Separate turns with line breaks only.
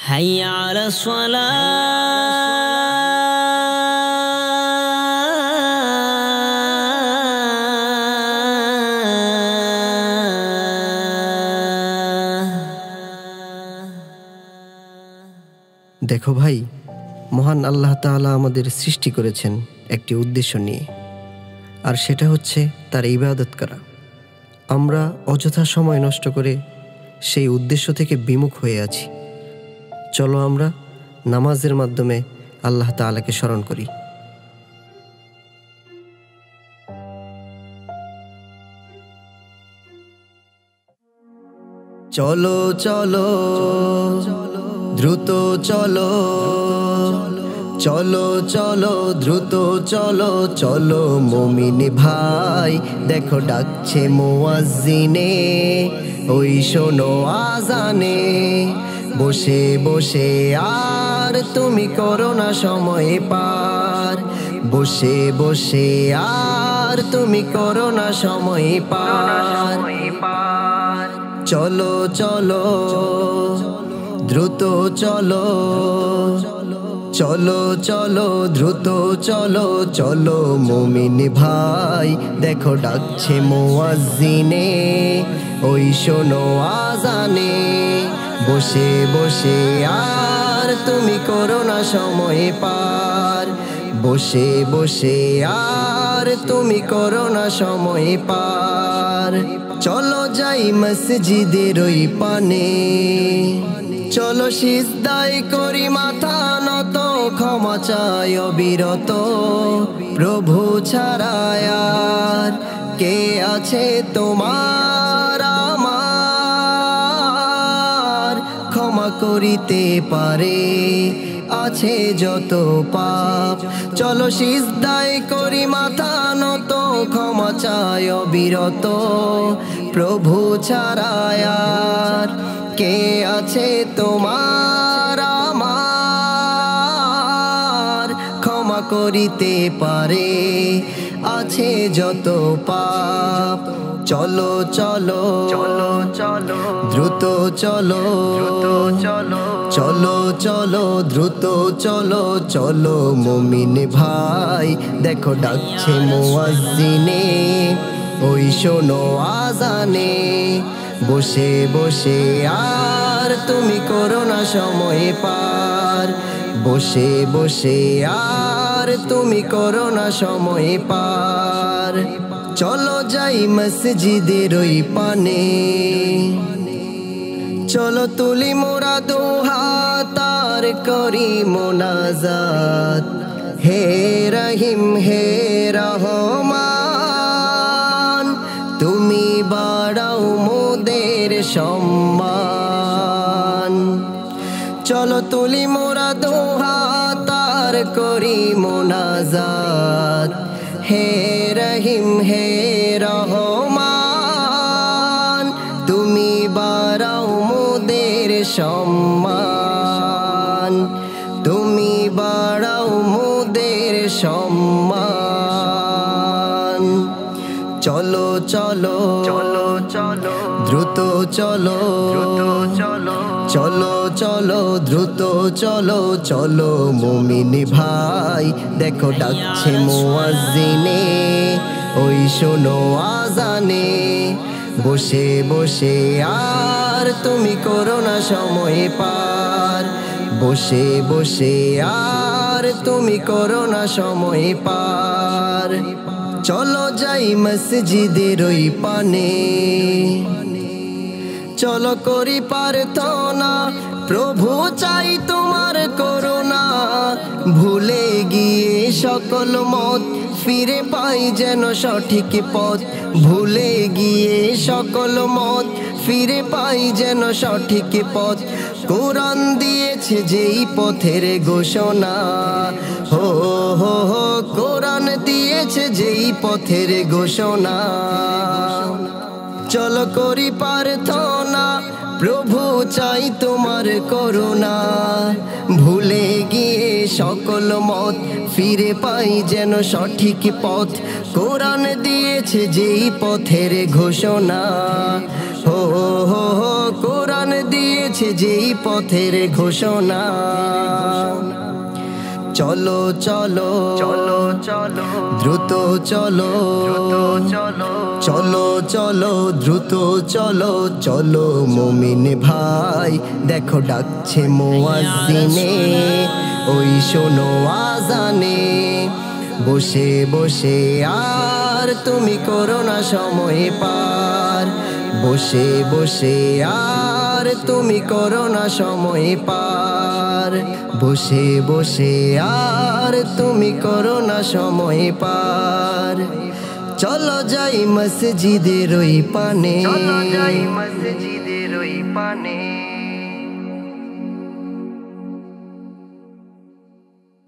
حي على الصلاة
দেখো ভাই মহান আল্লাহ তাআলা আমাদের সৃষ্টি করেছেন একটি উদ্দেশ্য নিয়ে আর সেটা হচ্ছে তার ইবাদত করা আমরা অযথা সময় নষ্ট করে সেই উদ্দেশ্য থেকে বিমুখ হয়ে আছি চলো আমরা নামাজের মাধ্যমে আল্লাহ তাআলাকে স্মরণ করি। চলো চলো, দ্রুত চলো চলো চলো, দ্রুত চলো চলো মমিন ভাই, দেখো ডাকছে মোয়াজিনে ওই শোনো আজানে বসে বসে, আর তুমি করো না সময় পার। বসে বসে, আর তুমি করো না সময় পার। চলো চলো, দ্রুত চলো চলো চলো, দ্রুত চলো চলো মুমিন ভাই, দেখো ডাকছে মোয়াজিনে ওই শোনো আজানে। বসে বসে, আর তুমি করো না সময় পার। বসে বসে, আর তুমি করো না সময় পার। চলো যাই মসজিদের ওই পানে। চলো সিজদাই করি মাথা নত, ক্ষমা চাই অবিরত। প্রভু ছাড়ায়ার কে আছে তোমার করিতে পারে, আছে যত পাপ। চলো সিজদাই করি মাথা নত, ক্ষমা চাই অবিরত। প্রভু ছাড়ায়ার কে আছে তোমার আমার? ক্ষমা করিতে পারে, আছে যত পাপ। চলো চলো। চলো চলো। দ্রুত চলো। চলো। চলো চলো দ্রুত চলো। চলো মুমিন ভাই। দেখো ডাকছে মোয়াজিনে ওই শোনো আজানে। বসে বসে আর তুমি করো না সময় পার। বসে বসে আর তুমি করো না সময় পার। চলো যাই মসজিদের ওই পানে। চলো তুলি মোরা দুহাতার করি মোনাজাত। হে রহিম, হে রহমান, তুমি বাড়াও মোদের সম্মান। চলো তুলি মোরা দুহাতার করি মোনাজাত। হে রহিম হে রহমান তুমি বাড়াও মোদের সম্মান। তুমি বাড়াও মোদের সম্মান। চলো চলো চলো চলো। দ্রুত চলো। চলো। চলো চলো, দ্রুত চলো চলো মুমিন ভাই। দেখো ডাকছে মোয়াজিনে ওই শোনো আজানে। বসে বসে, আর তুমি করো না সময় পার। বসে বসে, আর তুমি করো না সময় পার। চলো যাই মসজিদের ওই পানে। চলো করি পারত না প্রভু, চাই তোমার করুণা। ভুলে গিয়ে সকল মত ফিরে পাই যেন সঠিক পথ। ভুলে গিয়ে সকল মত ফিরে পাই যেন সঠিক পথ। কোরআন দিয়েছে যেই পথের ঘোষণা। হো হো হো, কোরআন দিয়েছে যেই পথের ঘোষণা। চলো করি প্রার্থনা। প্রভু, চাই তোমার করুণা। ভুলে গিয়ে সকল মত ফিরে পাই যেন সঠিক পথ। কোরআন দিয়েছে যেই পথের ঘোষণা। হো হো হো কোরআন দিয়েছে যেই পথের ঘোষণা। চলো চলো। চলো চলো। দ্রুত চলো। চলো। চলো চলো দ্রুত চলো। চলো মমিন ভাই। দেখো ডাকছে মোয়াজিনে ওই শোনো আজানে। বসে বসে আর তুমি করো না সময় পার। বসে বসে আর তুমি করো না সময় পার। বসে বসে আর তুমি করো না সময় পার। চলো যাই মসজিদের ওই পানে। চলো যাই মসজিদের ওই পানে।